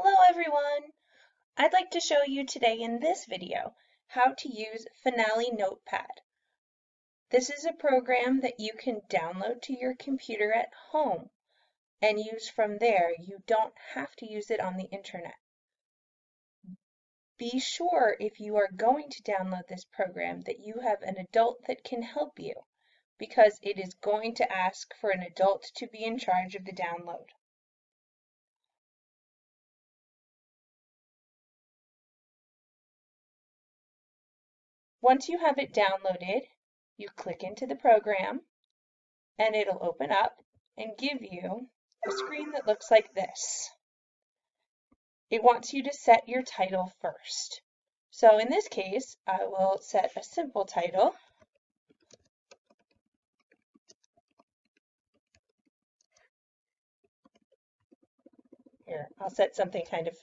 Hello everyone! I'd like to show you today in this video how to use Finale Notepad. This is a program that you can download to your computer at home and use from there. You don't have to use it on the internet. Be sure if you are going to download this program that you have an adult that can help you because it is going to ask for an adult to be in charge of the download. Once you have it downloaded, you click into the program and it'll open up and give you a screen that looks like this. It wants you to set your title first. So in this case, I will set a simple title. Here, I'll set something kind of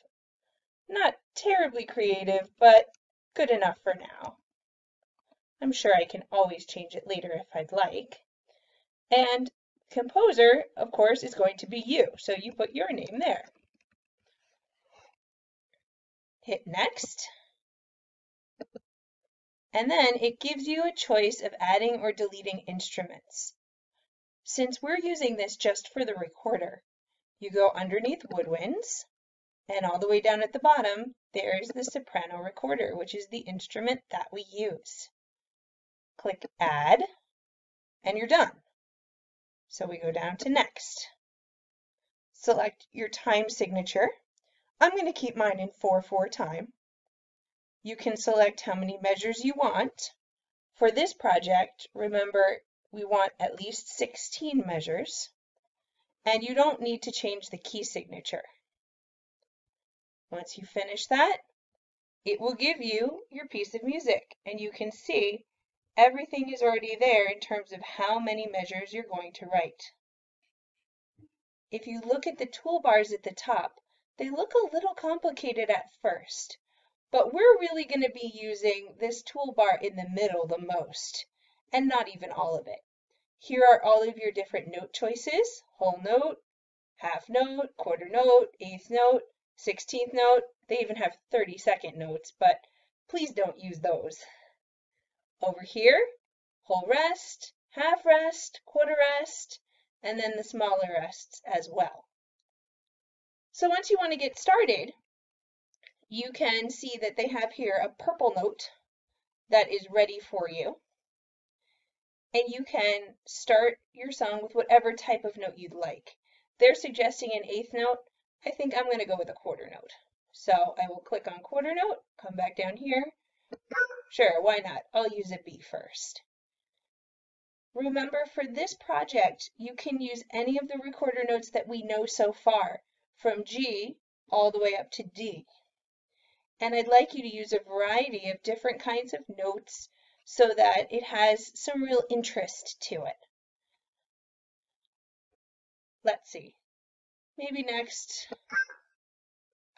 not terribly creative, but good enough for now. I'm sure I can always change it later if I'd like. And composer, of course, is going to be you, so you put your name there. Hit next. And then it gives you a choice of adding or deleting instruments. Since we're using this just for the recorder, you go underneath woodwinds, and all the way down at the bottom, there's the soprano recorder, which is the instrument that we use click add, and you're done. So we go down to next. Select your time signature. I'm going to keep mine in 4-4 time. You can select how many measures you want. For this project, remember we want at least 16 measures, and you don't need to change the key signature. Once you finish that, it will give you your piece of music, and you can see everything is already there in terms of how many measures you're going to write. If you look at the toolbars at the top, they look a little complicated at first, but we're really going to be using this toolbar in the middle the most, and not even all of it. Here are all of your different note choices, whole note, half note, quarter note, eighth note, sixteenth note. They even have 30 second notes, but please don't use those. Over here, whole rest, half rest, quarter rest, and then the smaller rests as well. So once you want to get started, you can see that they have here a purple note that is ready for you. And you can start your song with whatever type of note you'd like. They're suggesting an eighth note. I think I'm going to go with a quarter note. So I will click on quarter note, come back down here, Sure, why not? I'll use a B first. Remember, for this project, you can use any of the recorder notes that we know so far, from G all the way up to D. And I'd like you to use a variety of different kinds of notes so that it has some real interest to it. Let's see. Maybe next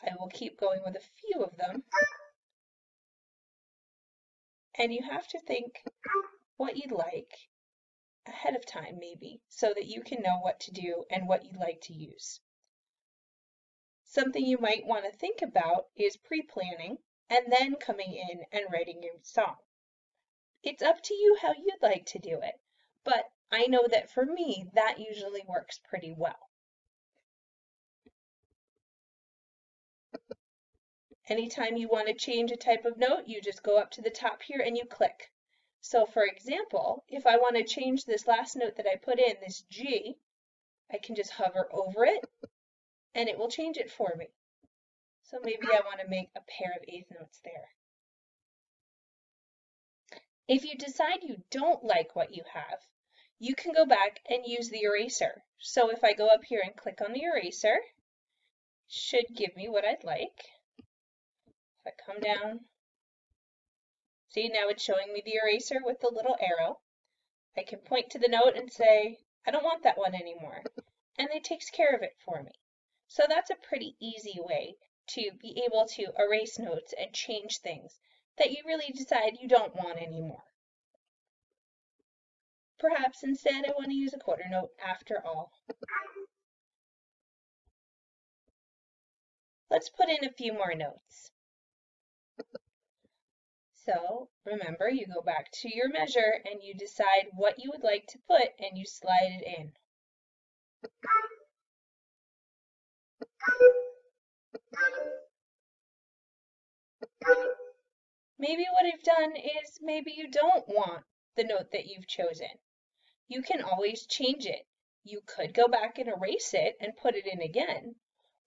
I will keep going with a few of them. And you have to think what you'd like ahead of time, maybe, so that you can know what to do and what you'd like to use. Something you might want to think about is pre-planning and then coming in and writing your song. It's up to you how you'd like to do it, but I know that for me, that usually works pretty well. Anytime you want to change a type of note, you just go up to the top here and you click. So for example, if I want to change this last note that I put in, this G, I can just hover over it and it will change it for me. So maybe I want to make a pair of eighth notes there. If you decide you don't like what you have, you can go back and use the eraser. So if I go up here and click on the eraser, should give me what I'd like. I come down, see now it's showing me the eraser with the little arrow. I can point to the note and say, I don't want that one anymore. And it takes care of it for me. So that's a pretty easy way to be able to erase notes and change things that you really decide you don't want anymore. Perhaps instead I want to use a quarter note after all. Let's put in a few more notes. So remember, you go back to your measure and you decide what you would like to put and you slide it in. Maybe what you've done is maybe you don't want the note that you've chosen. You can always change it. You could go back and erase it and put it in again.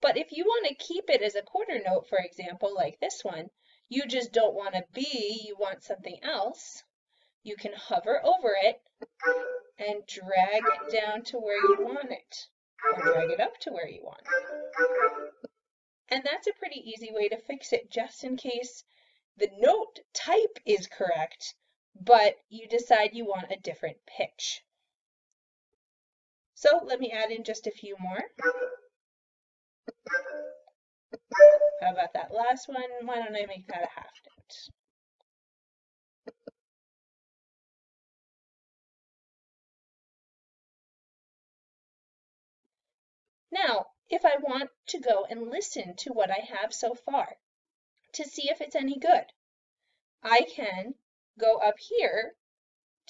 But if you want to keep it as a quarter note, for example, like this one, you just don't want a B, you want something else, you can hover over it and drag it down to where you want it, or drag it up to where you want it. And that's a pretty easy way to fix it, just in case the note type is correct, but you decide you want a different pitch. So let me add in just a few more. How about that last one? Why don't I make that a half note? Now, if I want to go and listen to what I have so far to see if it's any good, I can go up here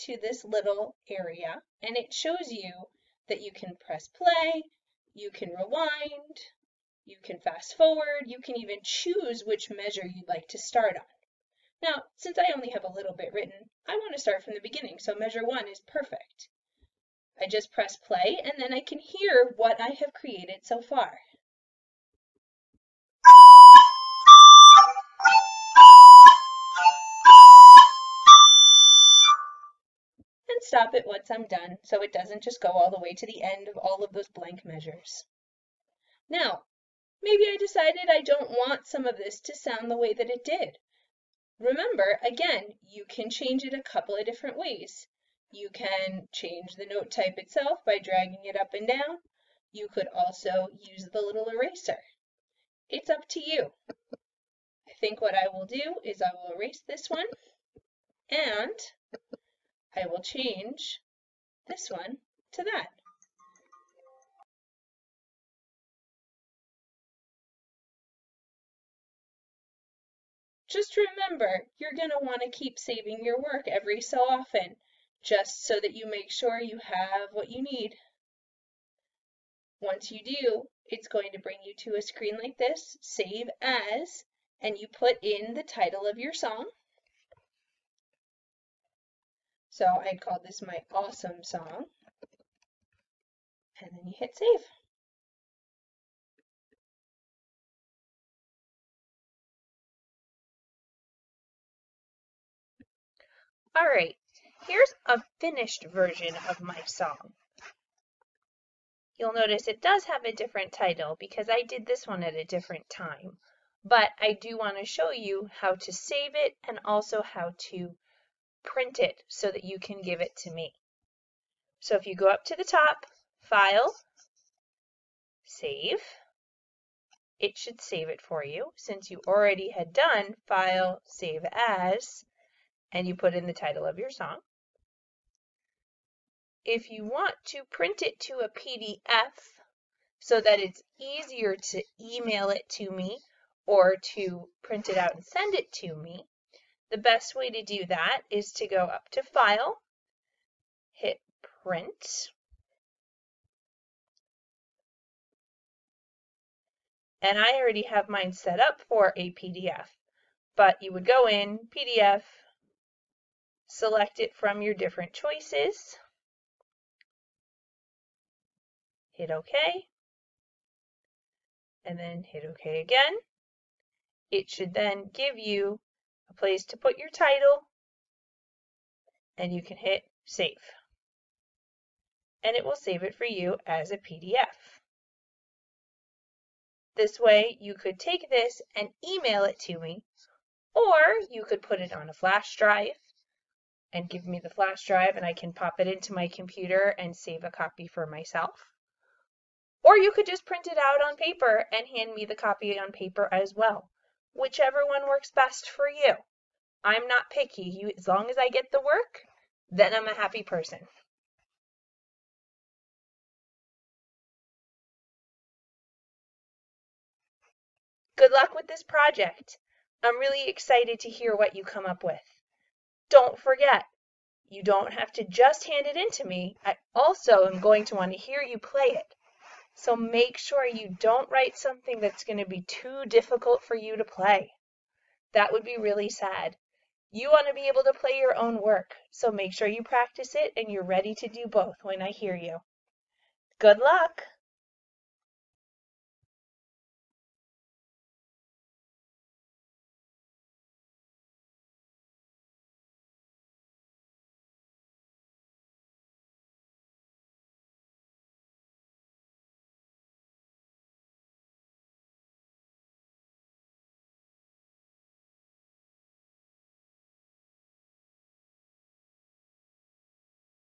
to this little area and it shows you that you can press play, you can rewind, you can fast forward, you can even choose which measure you'd like to start on. Now, since I only have a little bit written, I want to start from the beginning, so measure one is perfect. I just press play and then I can hear what I have created so far. And stop it once I'm done so it doesn't just go all the way to the end of all of those blank measures. Now, maybe I decided I don't want some of this to sound the way that it did. Remember, again, you can change it a couple of different ways. You can change the note type itself by dragging it up and down. You could also use the little eraser. It's up to you. I think what I will do is I will erase this one and I will change this one to that. Just remember, you're going to want to keep saving your work every so often just so that you make sure you have what you need. Once you do, it's going to bring you to a screen like this, save as, and you put in the title of your song. So I called this my awesome song. And then you hit save. All right, Here's a finished version of my song. You'll notice it does have a different title because I did this one at a different time. But I do want to show you how to save it and also how to print it so that you can give it to me. So if you go up to the top, File, Save, it should save it for you since you already had done File, Save As, and you put in the title of your song. If you want to print it to a PDF so that it's easier to email it to me or to print it out and send it to me, the best way to do that is to go up to File, hit Print, and I already have mine set up for a PDF, but you would go in, PDF, select it from your different choices, hit OK, and then hit OK again. It should then give you a place to put your title, and you can hit Save. And it will save it for you as a PDF. This way, you could take this and email it to me, or you could put it on a flash drive and give me the flash drive and I can pop it into my computer and save a copy for myself. Or you could just print it out on paper and hand me the copy on paper as well. Whichever one works best for you. I'm not picky. You, as long as I get the work, then I'm a happy person. Good luck with this project. I'm really excited to hear what you come up with. Don't forget, you don't have to just hand it in to me. I also am going to want to hear you play it. So make sure you don't write something that's going to be too difficult for you to play. That would be really sad. You want to be able to play your own work, so make sure you practice it and you're ready to do both when I hear you. Good luck!